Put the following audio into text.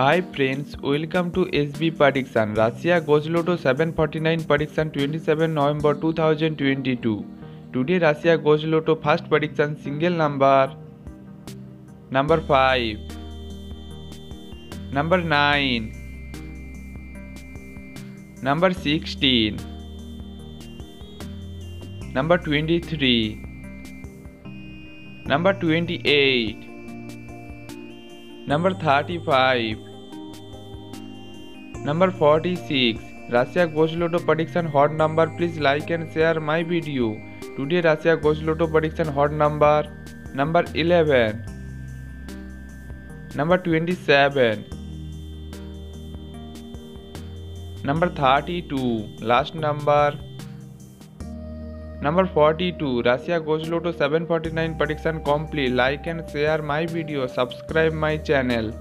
High friends welcome to S B পারিকশান Russia Gosloto seven forty nine পারিকশান twenty seven November two thousand twenty two today Russia Gosloto first পারিকশান single number number five number nine number sixteen number twenty three number twenty eight Number 35. Number 46. Russia Ghosh Lotto prediction hot number. Please like and share my video. Today Russia Ghosh Lotto prediction hot number. Number 11. Number 27. Number 32. Last number. Number 42 Russia Gosloto 749 forty nine complete like and share my video subscribe my channel